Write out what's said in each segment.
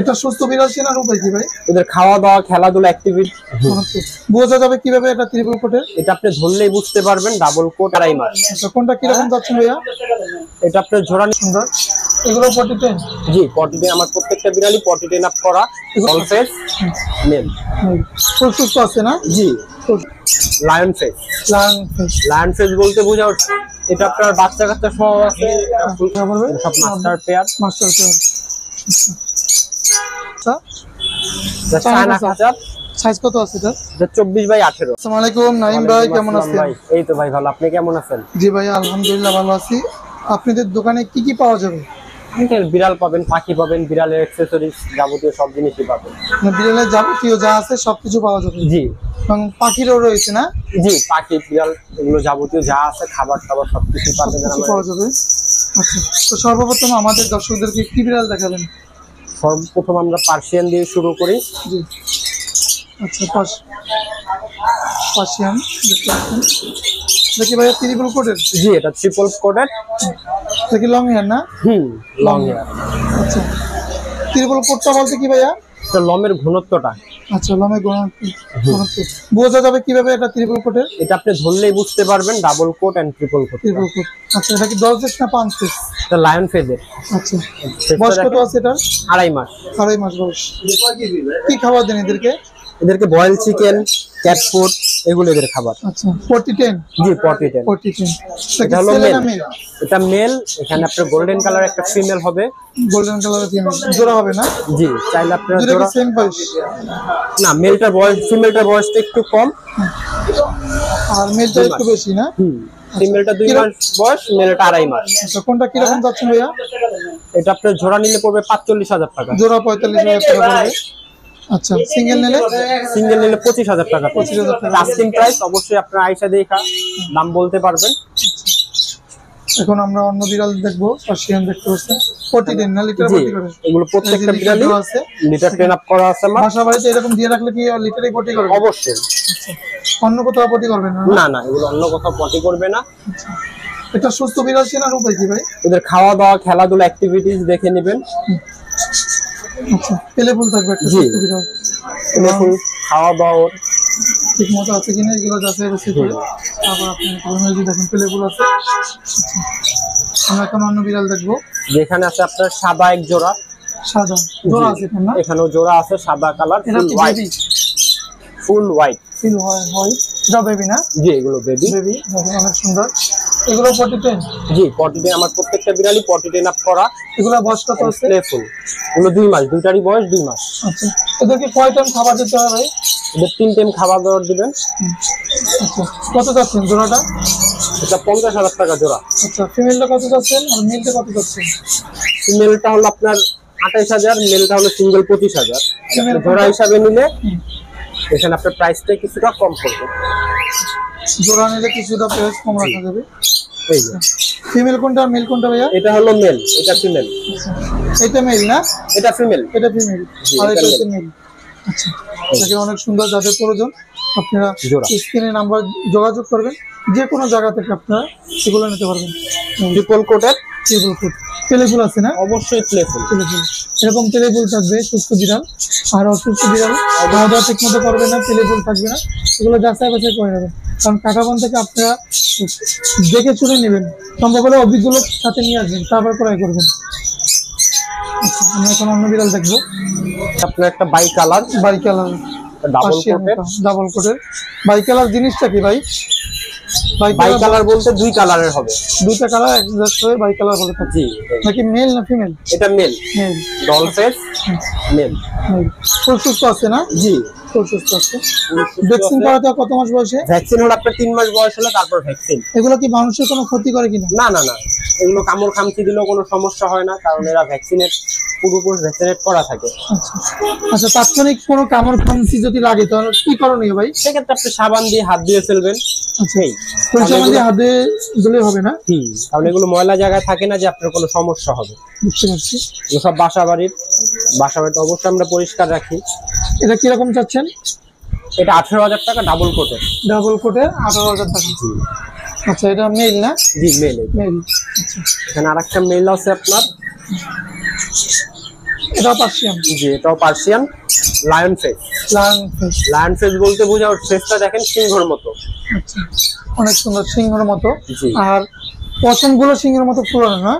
একটা সুস্থ বিড়াল চেনার উপায় কি ভাই? খাওয়া দাওয়া খেলাধুলা অ্যাক্টিভিটি বোঝা যাবে কীভাবে এটা ত্রিপুল কোটের এটা আপনি ধরলেই বুঝতে পারবেন ডাবল কোট আড়াই মাস আচ্ছা কোনটা কীরকম ভাইয়া? এটা আপনার জোড়া সুন্দর। এগুলো টেন জি পটি টেন আমার প্রত্যেকটা বিড়ালি পটি টেন আপ করা। অলফেস মেল ফুল সুস্থ আছে না? জি। লায়ন ফেস লাল ফেস লায়ন ফেস বলতে এটা আপনার বাচ্চা কাচ্চা আছে। সব মাস্টার পেয়ার মাস্টার পেয়ার চায়না খাঁচার সাইজ কত আছে এটা? এটা চব্বিশ বাই আঠেরো। আসসালামু আলাইকুম নাইম ভাই কেমন আছেন? এই তো ভাই ভালো। আপনি কেমন আছেন? জি ভাই আলহামদুলিল্লাহ ভালো আছি। আপনাদের দোকানে কি কি পাওয়া যাবে? বিড়াল পাবেন পাখি পাবেন বিড়ালের অ্যাক্সেসরিজ যাবতীয় সব জিনিসই পাবেন। মানে বিড়ালের যাবতীয় যা আছে সবকিছু পাওয়া যাবে? জি। এবং পাখিরও রয়েছে না? জি পাখি বিড়াল এগুলো যাবতীয় যা আছে খাবার টাবার সবকিছু পাবেন পাওয়া যাবে? আচ্ছা। তো সর্বপ্রথম আমাদের দর্শকদেরকে কি বিড়াল দেখাবেন? সর্বপ্রথম আমরা পার্সিয়ান দিয়ে শুরু করি। জি। আচ্ছা পাশ দেখতে দেখি জি এটা ট্রিপল দেখি লং হেয়ার না? হুম লং হেয়ার আচ্ছা। কোটটা বলতে কি ভাইয়া? এটা লমের ঘনত্বটা। আচ্ছা লমে বোঝা যাবে কীভাবে এটা ত্রিপল কোটের এটা আপনি ধরলেই বুঝতে পারবেন double coat and triple coat triple coat আচ্ছা এটা কি দশ পিস না পাঁচ পিস এটা লায়ন ফেজের আচ্ছা বয়স কত আছে এটার? আড়াই মাস। আড়াই মাস বয়স। কি খাবার দেন এদেরকে? এদেরকে বয়েল চিকেন ক্যাট ফুড এগুলো এদের খাবার। আচ্ছা ফোরটি টেন জি পটি টেন ফোরটি টেন এটা হলো মেল এটা মেল এখানে আপনার গোল্ডেন কালার একটা ফিমেল হবে। গোল্ডেন কালারের ফিমেল জোড়া হবে না? জি চাইলে আপনারা জোড়া সেম বয়স? না মেলটার বয়স ফিমেলটার বয়সটা একটু কম। আর মেলটা একটু বেশি না? হুম ফিমেলটা মাস বয়স মেলটা আড়াই মাস। আচ্ছা কোনটা কীরকম যাচ্ছে ভাইয়া? এটা আপনার জোড়া নিলে পড়বে পাঁচচল্লিশ হাজার টাকা। জোড়া পঁয়তাল্লিশ হাজার টাকা পড়বে আচ্ছা সিঙ্গেল নিলে সিঙ্গেল নিলে পঁচিশ হাজার টাকা পঁচিশ হাজার টাকা। আস্কিং প্রাইস অবশ্যই আপনার আইসা দেখা দাম বলতে পারবেন। এখন আমরা অন্য বিড়াল দেখব পার্সিয়ান দেখতে পাচ্ছেন ফোরটি টেন না লিটার জি ভর্তি করে? এগুলো প্রত্যেকটা এই যে বিড়ালি লিটার আছে। লিটার ট্রেন আপ করা আছে আমার। বাসা বাড়িতে এরকম দিয়ে রাখলে কি লিটারে ভর্তি করবে? অবশ্যই। অন্য কোথাও ভর্তি করবেন না না? না এগুলো অন্য কোথাও পটি করবে না। এটা সুস্থ বিড়াল চেনার উপায় কি ভাই? এদের খাওয়া দাওয়া খেলাধুলা অ্যাক্টিভিটিস দেখে নেবেন। আচ্ছা পেলে ফুল থাকবে একটা জি। সুস্থ বিড়াল দেখুন খাওয়া দাওয়া। ঠিক মতো আছে কিনা এগুলো যাচাই বাছাই করে তারপর আপনি দেখেন পেলে ফুল আছে। আচ্ছা আমরা এখন অন্য বিড়াল দেখব। যেখানে আছে আপনার সাদা এক জোড়া। সাদা জোড়া আছে এখানে এখানেও জোড়া আছে সাদা colour full white full white feel হয় হয় বেবি না? জি এগুলো বেবি বেবি অনেক সুন্দর। এগুলো ফর্টি টেন জি পটি টেন আমার প্রত্যেকটা বিড়ালি পটি টেন আপ করা। এগুলো বয়স কত আছে? প্লেফুল এগুলো দুই মাস দুইটারই বয়স দুই মাস। আচ্ছা এদেরকে কয় টাইম খাবার দিতে হবে ভাই? এদের তিন টাইম খাবার দাবার দিবেন। আচ্ছা কত যাচ্ছেন জোড়াটা? এটা পঞ্চাশ হাজার টাকা জোড়া। আচ্ছা ফিমেলটা কত যাচ্ছেন আর মেলটা কত যাচ্ছেন ফিমেলটা হলো আপনার আঠাইশ হাজার মেলটা হলো সিঙ্গেল পঁচিশ হাজার। জোড়া হিসাবে নিলে এখানে আপনার প্রাইসটা কিছুটা কম করবে জোড়া নিলে কিছুটা প্রাইস কম রাখা যাবে। এই যে। ফিমেল কোনটা মেল কোনটা ভাইয়া? এটা হলো মেল এটা ফিমেল। এটা মেল না? এটা ফিমেল। এটা ফিমেল। আর এটা হচ্ছে মেল। আচ্ছা। অনেক সুন্দর যাদের প্রয়োজন। আপনারা স্ক্রিনে নাম্বার যোগাযোগ করবেন। যে কোনো জায়গা থেকে আপনারা সেগুলো নিতে পারবেন। ট্রিপল কোটের টেবিল ফুড তেলেফুল আছে না? অবশ্যই প্লেফুল তেলেফুল এরকম তেলেফুল থাকবে সুস্থ বিড়াল। আর অসুস্থ বিড়াল খাওয়া দাওয়া ঠিক মতো করবে না তেলেফুল থাকবে না। এগুলো যাচাই বাছাই করে নেবেন। কারণ কাটাবন থেকে আপনারা দেখে চুনে নেবেন। সম্ভব হলে অভিজ্ঞ লোক সাথে নিয়ে আসবেন তারপর ক্রয় করবেন। আচ্ছা আমরা এখন অন্য বিড়াল দেখব। আপনার একটা bicolour. Bicolour. Double কোটের ডাবল কোটের বাই কালার জিনিসটা কি ভাই? বাই কালার বলতে দুই কালারের হবে। দুইটা কালার হয়ে বাই কালার বলে থাকে। জি। নাকি মেল না ফিমেল? এটা male. Male. Doll face male. Male. Full সুস্থ আছে না? জি। সুস্থ আছে। ভ্যাকসিন করাতে কত মাস বয়সে? ভ্যাকসিন হলো আপনার তিন মাস বয়স হলে তারপর ভ্যাকসিন এগুলো কি মানুষের কোনো ক্ষতি করে কিনা? না না না। এগুলো কামড় খামচি দিলেও কোনো সমস্যা হয় না কারণ এরা ভ্যাকসিনেট পুরোপুরি ভ্যাকসিনেট করা থাকে। আচ্ছা আচ্ছা। তাৎক্ষণিক কোনো কামড় খামসি যদি লাগে তাহলে কি করণীয় ভাই? সেক্ষেত্রে আপনি সাবান দিয়ে হাত দিয়ে ফেলবেন। আচ্ছা পরিচয় দিয়ে দিলে হবে না? হুম কারণ এগুলো ময়লা জায়গায় থাকে না যে আপনার কোনো সমস্যা হবে। বুঝতে পারছি। সব বাসা বাড়ির বাসা বাড়িতে অবশ্যই আমরা পরিষ্কার রাখি। এটা কীরকম চাচ্ছেন? এটা আঠেরো হাজার টাকা ডাবল কোটে ডাবল কোটে আঠারো হাজার টাকা। আচ্ছা এটা মেল না? জি মেল মেল আচ্ছা। এখানে আর একটা মেল আছে আপনার। এটা পার্সিয়ান জি এটাও Persian lion face lion face lion face বলতে বোঝা ওর ফেসটা দেখেন সিংহর মতো। আচ্ছা অনেক সুন্দর সিংহর মতো। আর পশমগুলো সিংহের মতো পুরনো না?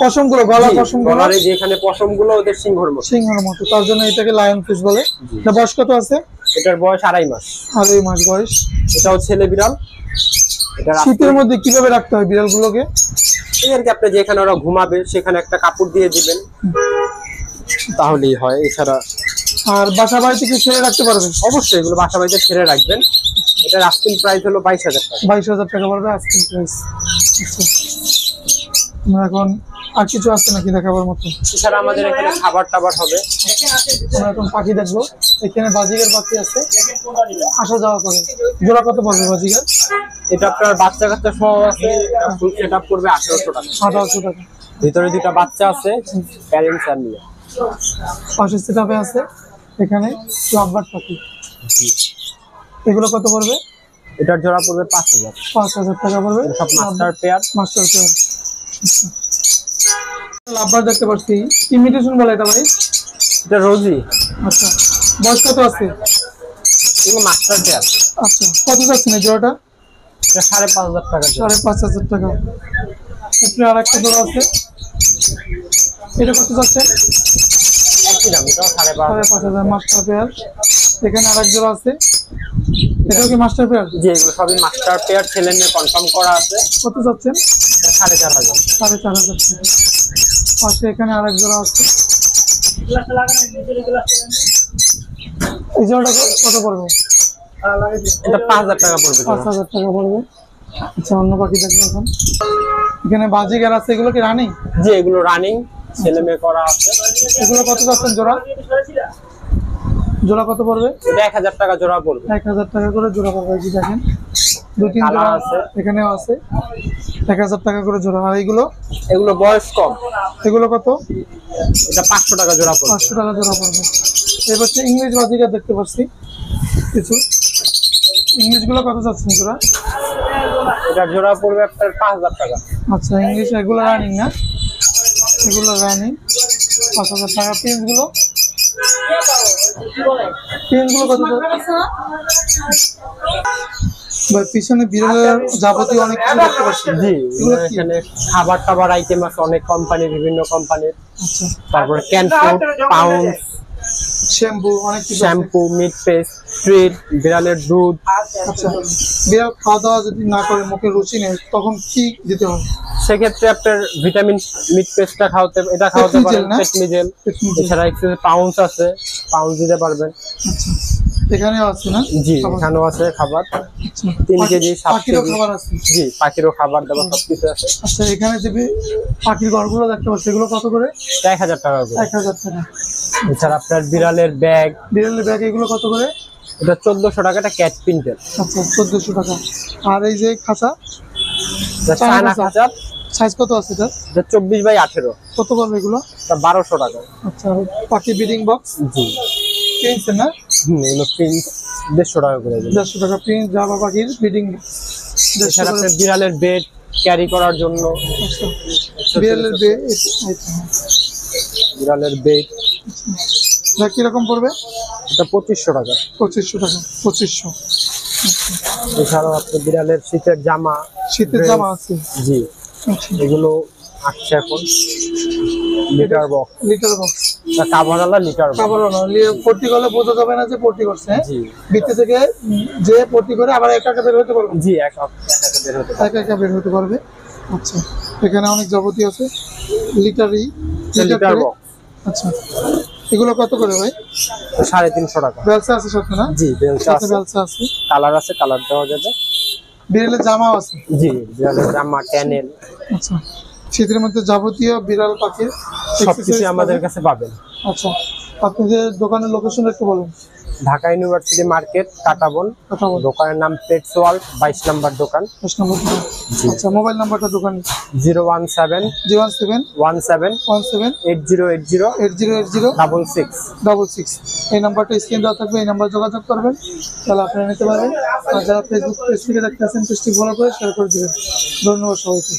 পশমগুলো গলা পশমগুলো যেখানে পশমগুলো ওদের সিংহর মতো। সিংহের মতো তার জন্য এটাকে লায়ন ফিশ বলে। এটা বয়স কত আছে? এটার বয়স আড়াই মাস। আড়াই মাস বয়স। এটাও ছেলে বিড়াল। এটা শীতের মধ্যে কীভাবে রাখতে হয় বিড়াল গুলোকে এই আর কি আপনি যেখানে ওরা ঘুমাবে সেখানে একটা কাপড় দিয়ে দিবেন। তাহলেই হয় এছাড়া আর বাসা বাড়িতে কি ছেড়ে রাখতে পারবেন? অবশ্যই এগুলো বাসা বাড়িতে ছেড়ে রাখবেন। এটার আস্কিং প্রাইস হলো বাইশ হাজার টাকা। বাইশ হাজার টাকা পড়বে প্রাইস আচ্ছা। আমরা এখন আর কিছু আছে নাকি দেখাবার মতো? এছাড়া আমাদের এখানে খাবার টাবার হবে। আমরা এখন পাখি দেখব। এখানে বাজিগার পাখি আছে। আসা যাওয়া করে। জোড়া কত পড়বে বাজিগার? এটা আপনার বাচ্চা কাচ্চা সহ আছে। ফুল সেট আপ করবে আঠারোশো টাকা। আঠারোশো টাকা। ভিতরে দুটা বাচ্চা আছে। প্যারেন্টস আর নিয়ে পাশে সেটাপে আছে। এখানে লাভবার পাখি। এগুলো কত পড়বে? এটার জোড়া পড়বে পাঁচ হাজার। পাঁচ হাজার টাকা পড়বে? সব মাস্টার পেয়ার মাস্টার পেয়ার লাভবার দেখতে পাচ্ছি। ইমিটেশন বলে এটা ভাই? এটা রোজি। আচ্ছা। বয়স কত আছে? এগুলো মাস্টার পেয়ার আচ্ছা। কত যাচ্ছে না জোড়াটা? এটা সাড়ে পাঁচ হাজার টাকা সাড়ে পাঁচ হাজার টাকা। এরপরে আর একটা জোড়া আছে। এটা কত যাচ্ছে? একই দাম পাঁচ সাড়ে পাঁচ হাজার মাস্টার পেয়ার এখানে আর এক জোড়া আছে। এটাও কি মাস্টার পেয়ার জি এগুলো সবই মাস্টার পেয়ার ছেলে মেয়ে কনফার্ম করা আছে। কত যাচ্ছেন সাড়ে চার হাজার। সাড়ে চার হাজার পাশে এখানে আর এক জোড়া আছে। এই জোড়াটা কত পড়বে? এটা পাঁচ হাজার টাকা পড়বে পাঁচ হাজার টাকা পড়বে। আচ্ছা অন্য পাখি দেখব এখন। এখানে বাজিগার আছে এগুলো কি রানিং জি এগুলো রানিং ছেলে মেয়ে করা আছে। এগুলো কত যাচ্ছেন জোড়া? জোড়া কত পড়বে? এটা এক হাজার টাকা জোড়া পড়বে। এক হাজার টাকা করে জোড়া পড়বে এই যে দেখেন। দুই তিন জোড়া আছে। এখানেও আছে। এক হাজার টাকা করে জোড়া। আর এগুলো? এগুলো বয়স কম। এগুলো কত? এটা পাঁচশো টাকা জোড়া পড়বে। পাঁচশো টাকা জোড়া পড়বে। এবার হচ্ছে ইংলিশ বাজিকার দেখতে পাচ্ছি। কিছু। ইংলিশগুলো কত যাচ্ছেন জোড়া? এটা জোড়া পড়বে আপনার পাঁচ হাজার টাকা। আচ্ছা ইংলিশ এগুলো রানিং না? এগুলো রানিং পাঁচ হাজার টাকা। পেন্সগুলো পেন্সগুলো কত ভাই পিছনে বিড়ালের যাবতীয় অনেক কিছু দেখতে পাচ্ছি। জি এখানে খাবার টাবার আইটেম আছে অনেক কোম্পানি বিভিন্ন কোম্পানির আচ্ছা। তারপরে ক্যান ফুড পাউন্ড শ্যাম্পু অনেক কিছু শ্যাম্পু মিট পেস্ট ট্রিট বিড়ালের দুধ। আচ্ছা বিড়াল খাওয়া দাওয়া যদি না করে মুখে রুচি নেই তখন কি দিতে হবে? সেক্ষেত্রে আপনার ভিটামিন মিট পেস্টটা খাওয়াতে এটা খাওয়াতে পারেন না? পেটনিজেল পেটনিজেল। এছাড়া একটু পাউন্স আছে পাউন্স দিতে পারবেন। আচ্ছা এখানেও আছে না? জি। এখানেও আছে খাবার। আচ্ছা। তিন কেজি, পাখিরও খাবার আছে? জি পাখিরও খাবার দাবার সবকিছু আছে। আচ্ছা এখানে যে পাখির ঘরগুলো দেখতে পাচ্ছি এগুলো কত করে? এক হাজার টাকা করে। এক হাজার টাকা। এছাড়া আপনার বিড়ালের ব্যাগ। বিড়ালের ব্যাগ এগুলো কত করে? এটা চোদ্দশো টাকা এটা ক্যাট প্রিন্টের আচ্ছা চোদ্দশো টাকা। আর এই যে খাঁচা? চায়না খাঁচা। সাইজ কত আছে এটা? এটা চব্বিশ বাই আঠেরো। কত পড়বে এগুলো? এটা বারোশো টাকা। আচ্ছা পাখি ব্রিডিং বক্স জি। না? হুম এগুলো প্রিন্ট দেড়শো টাকা করে দেড়শো টাকা প্রিন্ট জামা পাখির ব্রিডিং বক্স আপনার বিড়ালের বেড ক্যারি করার জন্য। আচ্ছা বিড়ালের বে- আচ্ছা। বিড়ালের বেড এটা কীরকম পড়বে? এটা পঁচিশশো টাকা। পঁচিশশো টাকা পঁচিশশো। এছাড়াও আপনার বিড়ালের শীতের জামা শীতের জামা আছে। জি। আচ্ছা। এগুলো আসছে এখন। Litter box. Litter box. কাভারালা litter না পট্টি করলে বোঝা যাবে না যে পট্টি করছে হ্যাঁ? জি। ভিত্তি থেকে যে পট্টি করে আবার একা একা বের হতে পারবে। জি এক এক বের হতে একা একা বের হতে পারবে। আচ্ছা। এখানে অনেক যাবতীয় আছে। লিটারই লিটার বক্স। আচ্ছা। এগুলো কত করে ভাই? সাড়ে তিনশো টাকা। ব্যবসা আছে সত্য না? জি বেলচা আছে। ব্যবসা আছে? কালার আছে কালার দেওয়া যাবে। বিড়ালের জামাও আছে? জি বিড়ালের জামা ট্যানেল আচ্ছা। শীতের মধ্যে যাবতীয় বিড়াল পাখির সবকিছু আমাদের কাছে পাবেন। আচ্ছা। আপনাদের দোকানের লোকেশন একটু বলুন। ঢাকা ইউনিভার্সিটি মার্কেট কাটাবন দোকানের নাম পেটস ওয়ার্ল্ড বাইশ নাম্বার দোকান। দশ নম্বর দোকান। আচ্ছা মোবাইল নাম্বারটা দোকান। Zero one seven zero one seven one seven one seven eight zero eight zero eight zero eight zero double six. Double six. এই নাম্বারটা স্ক্রিন দেওয়া থাকবে এই নাম্বার যোগাযোগ করবেন। তাহলে আপনারা নিতে পারবেন। আর যারা ফেসবুক পেজ থেকে দেখতে আছেন পেজটি ফলো করে শেয়ার করে দেবেন। ধন্যবাদ সবাইকে।